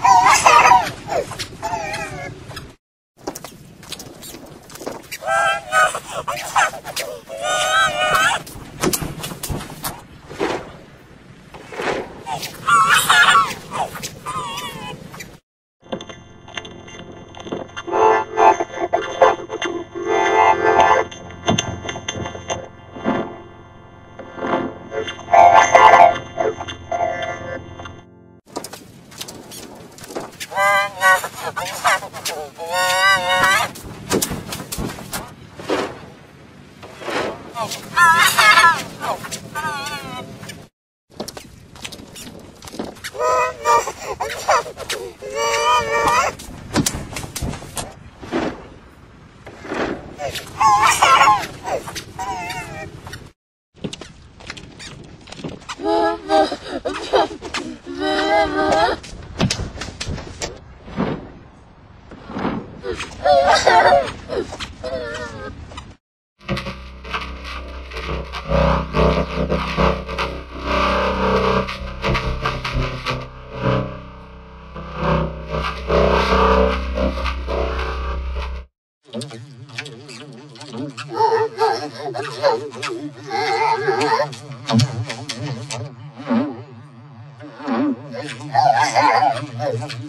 あっ! Oh, Oh!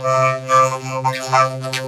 Thank you.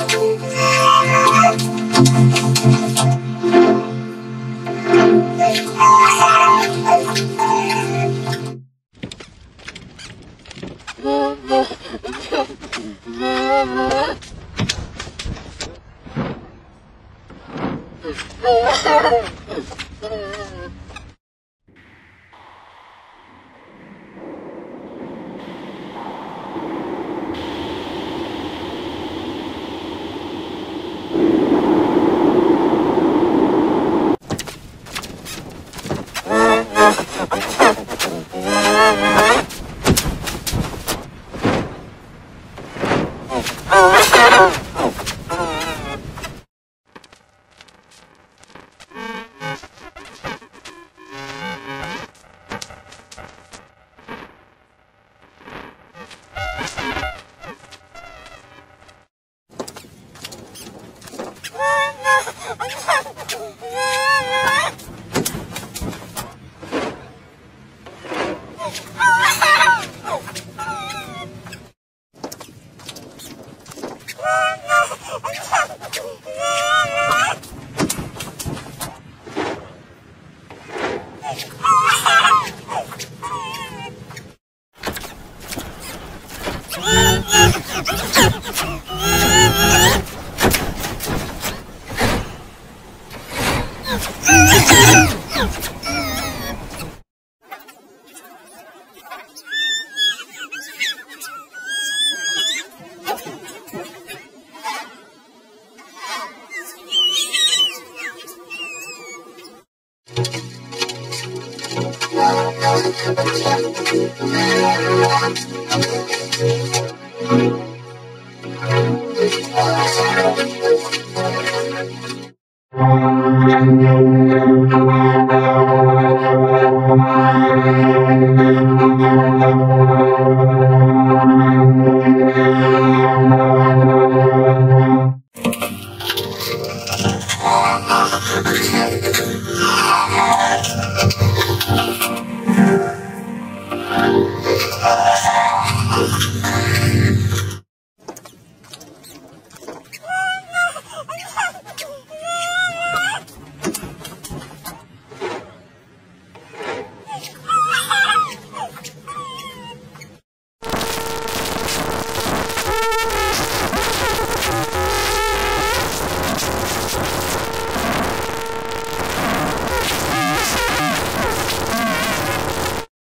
Oh, No! Thank Oh, my God.